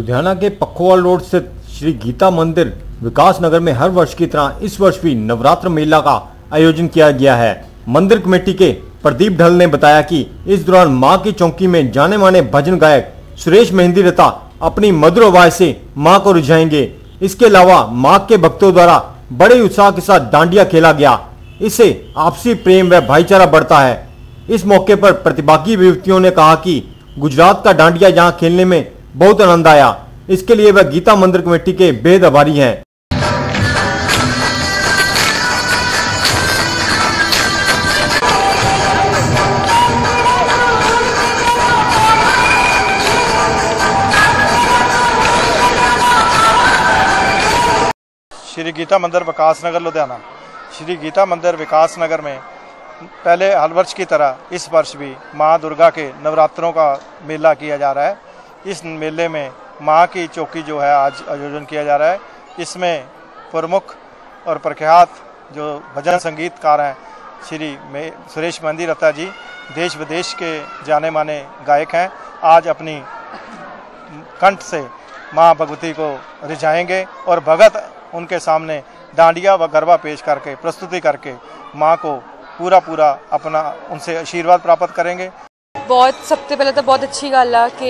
लुधियाना के पखोवाल रोड स्थित श्री गीता मंदिर विकास नगर में हर वर्ष की तरह इस वर्ष भी नवरात्र मेला का आयोजन किया गया है। मंदिर कमेटी के प्रदीप ढल ने बताया कि इस दौरान माँ की चौकी में जाने माने भजन गायक सुरेश मेहंदी रता अपनी मधुर आवाज़ से माँ को रिझाएँगे। इसके अलावा माँ के भक्तों द्वारा बड़े उत्साह के साथ डांडिया खेला गया। इससे आपसी प्रेम व भाईचारा बढ़ता है। इस मौके पर प्रतिभागी युवतियों ने कहा कि गुजरात का डांडिया यहाँ खेलने में बहुत आनंद आया। इसके लिए वह गीता मंदिर कमेटी के बेहद आभारी हैं। श्री गीता मंदिर विकास नगर, लुधियाना। श्री गीता मंदिर विकास नगर में पहले हर वर्ष की तरह इस वर्ष भी माँ दुर्गा के नवरात्रों का मेला किया जा रहा है। इस मेले में माँ की चौकी जो है आज आयोजन किया जा रहा है। इसमें प्रमुख और प्रख्यात जो भजन संगीतकार हैं, श्री सुरेश मेहंदी रत्ता जी, देश विदेश के जाने माने गायक हैं। आज अपनी कंठ से माँ भगवती को रिझाएँगे और भगत उनके सामने डांडिया व गरबा पेश करके, प्रस्तुति करके माँ को पूरा पूरा अपना उनसे आशीर्वाद प्राप्त करेंगे। ਬਹੁਤ ਸਭ ਤੋਂ ਪਹਿਲਾਂ ਤਾਂ ਬਹੁਤ ਅੱਛੀ ਗੱਲ ਆ ਕਿ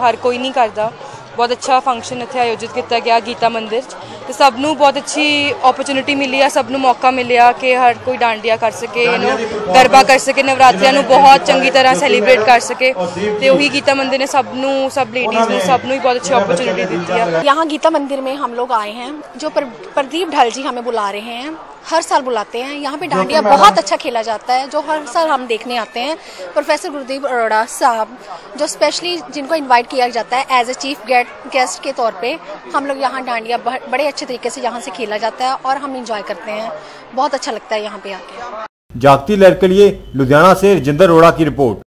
ਹਰ ਕੋਈ ਨਹੀਂ ਕਰਦਾ बहुत अच्छा फ़ंक्शन इतने आयोजित किया गया गीता मंदिर तो सबनों बहुत अच्छी ਬਹੁਤ मिली है सबनों मौका ਸਭ कि हर कोई डांडिया कर सके गरबा कर सके नवरात्रिया बहुत चंकी तरह सैलीब्रेट कर सके। तो ਤਰ੍ਹਾਂ गीता मंदिर ने सबनों सब लेडीज़ ने सबनों ही बहुत अच्छी ओपरचुनिटी दी है यहाँ गीता मंदिर में हम लोग आए हैं जो प्रदीप ढाल जी हमें बुला रहे हैं हर साल बुलाते हैं। यहाँ पे डांडिया बहुत अच्छा खेला जाता है जो हर साल हम देखने आते हैं। प्रोफेसर गुरुदेव अरोड़ा साहब जो स्पेशली जिनको इनवाइट किया जाता है as a chief get guest के तौर पे हम लोग यहाँ डांडिया बड़े अच्छे तरीके से यहाँ से खेला जाता है और हम इंजॉय करते हैं। बहुत अच्छा लगता है यहाँ पे आके। जागती लहर के लिए लुधियाना से रजिंदर अरोड़ा की रिपोर्ट।